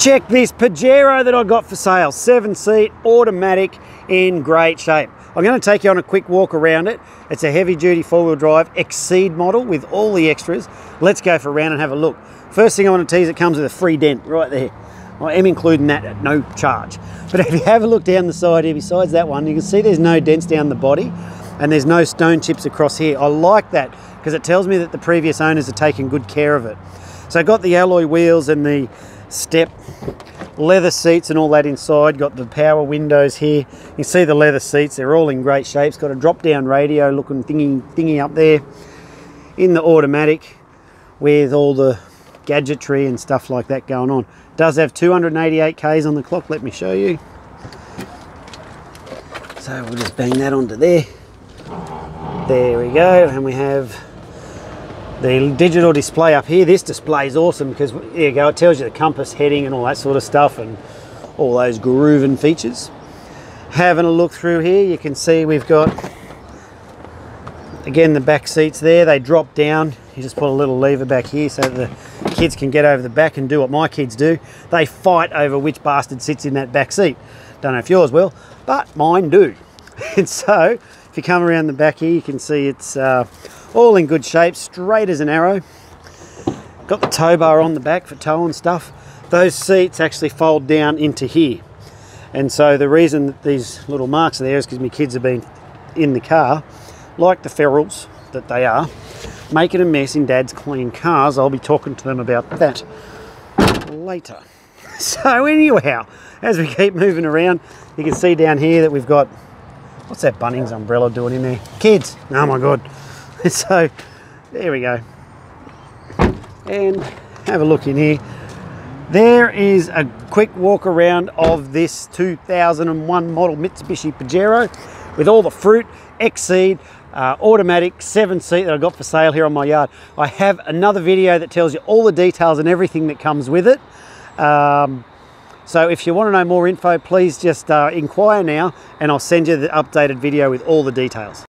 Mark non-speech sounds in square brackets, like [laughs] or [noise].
Check this Pajero that I got for sale. Seven seat, automatic, in great shape. I'm going to take you on a quick walk around it. It's a heavy duty four wheel drive Exceed model with all the extras. Let's go for a round and have a look. First thing I want to tease, it comes with a free dent right there. I am including that at no charge. But if you have a look down the side here, besides that one, you can see there's no dents down the body and there's no stone chips across here. I like that because it tells me that the previous owners are taking good care of it. So I got the alloy wheels and the step leather seats and all that inside. Got the power windows here. You see the leather seats they're all in great shape. It's got a drop down radio looking thingy thingy up there. In the automatic with all the gadgetry and stuff like that going on. Does have 288 k's on the clock let me show you. So we'll just bang that onto there. There we go and we have the digital display up here. This display is awesome because there you go, it tells you the compass heading and all that sort of stuff and all those grooving features. Having a look through here, you can see we've got again the back seats there. They drop down. You just put a little lever back here so the kids can get over the back and do what my kids do. They fight over which bastard sits in that back seat. Don't know if yours will, but mine do. [laughs] And so if you come around the back here, you can see it's uh, all in good shape, straight as an arrow. Got the tow bar on the back for tow and stuff. Those seats actually fold down into here. And so the reason that these little marks are there is because my kids have been in the car, like the ferals that they are, making a mess in dad's clean cars. I'll be talking to them about that later. [laughs] So anyhow, as we keep moving around, you can see down here that we've got, what's that Bunnings umbrella doing in there? Kids, oh my God. [laughs] so there we go and have a look in here there is a quick walk around of this 2001 model Mitsubishi Pajero with all the fruit, Exceed, uh, automatic seven seat that I got for sale here on my yard. I have another video that tells you all the details and everything that comes with it. Um, so if you want to know more info, please just uh, inquire now and I'll send you the updated video with all the details.